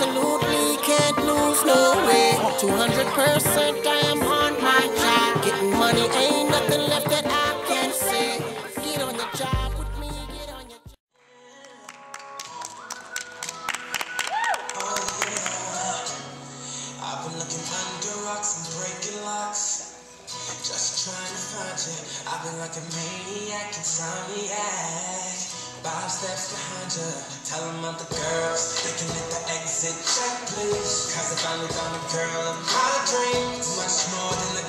absolutely can't lose, no way. 200% I am on my job. Getting money ain't nothing left that I can't say. Get on the job with me, get on your job. Oh yeah. I've been looking under rocks and breaking locks. Just trying to find you. I've been like a maniac insomniac. Five steps behind you. Tell them I'm the girls. They can hit the exit check, please. Cause I finally found a girl of my dreams. Much more than the